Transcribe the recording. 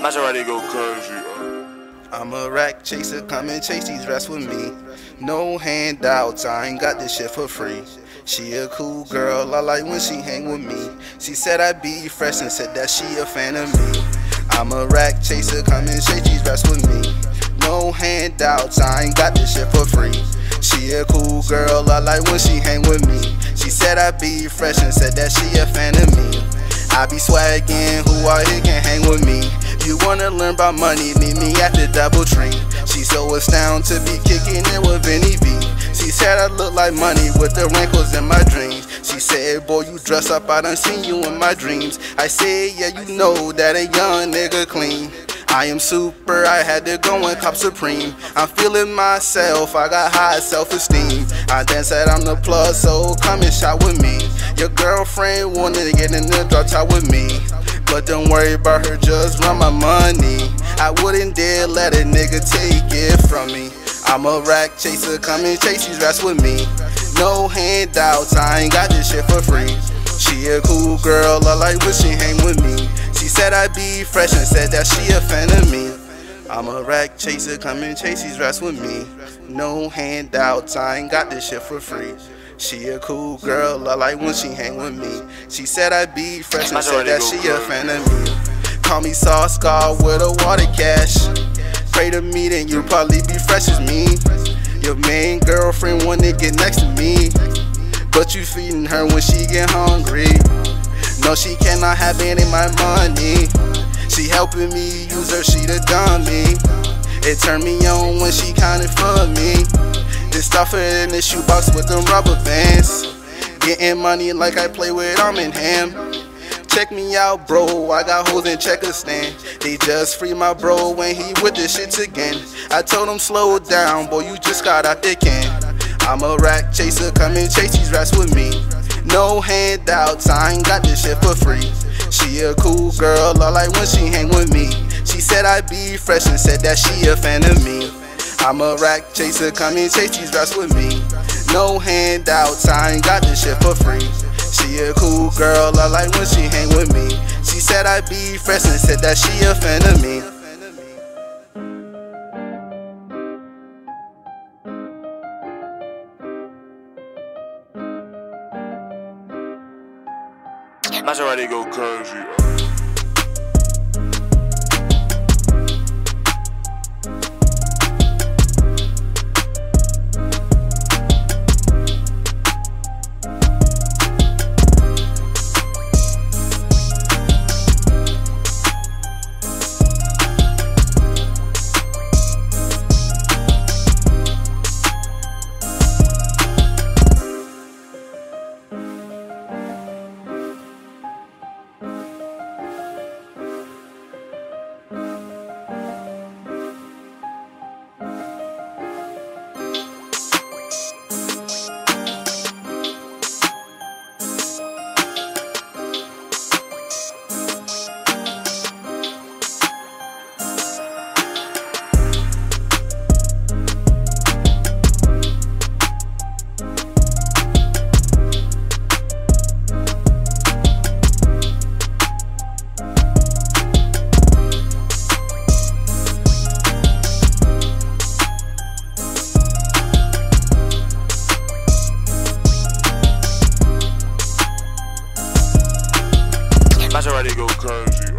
Maserati go crazy. Uh. I'm a rack chaser, come and chase these rats with me. No handouts, I ain't got this shit for free. She a cool girl, I like when she hang with me. She said I be fresh and said that she a fan of me. I'm a rack chaser, come and chase these rats with me. No handouts, I ain't got this shit for free. She a cool girl, I like when she hang with me. She said I be fresh and said that she a fan of me. I be swaggin', who out here can hang with me? You wanna learn about money, meet me at the DoubleTree. She so astounded to be kicking it with Vinny V. She said I look like money with the wrinkles in my dreams. She said, boy, you dress up, I done seen you in my dreams. I said, yeah, you know that a young nigga clean. I am super, I had to go and cop supreme. I'm feeling myself, I got high self-esteem. I then said I'm the plus, so come and shot with me. Your girlfriend wanted to get in the drop top with me. But don't worry about her, just run my money. I wouldn't dare let a nigga take it from me. I'm a rack chaser, come and chase these rats with me. No handouts, I ain't got this shit for free. She a cool girl, I like when she hang with me. She said I be fresh and said that she a fan of me. I'm a rack chaser, come and chase these rats with me. No handouts, I ain't got this shit for free. She a cool girl, I like when she hang with me. She said I'd be fresh and said that she a fan of me. Call me Sauce Gawd with a water cash. Pray to me, then you'll probably be fresh as me. Your main girlfriend wanna get next to me. But you feeding her when she get hungry. No, she cannot have any of my money. She helping me use her, she the dummy. It turned me on when she counted for me. This stuff in the shoebox with them rubber bands. Getting money like I play with Arm and Ham. Check me out, bro. I got hoes in checker stand. They just free my bro when he with the shits again. I told him slow down, boy. You just got out the can. I'm a rack chaser, come and chase these rats with me. No handouts, I ain't got this shit for free. She a cool girl, I like when she hang with me. She said I'd be fresh and said that she a fan of me. I'm a rack chaser, come and chase these rats with me. No handouts, I ain't got this shit for free. She a cool girl, I like when she hang with me. She said I'd be fresh and said that she a fan of me. Maserati go crazy. Go crazy.